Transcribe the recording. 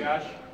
Josh.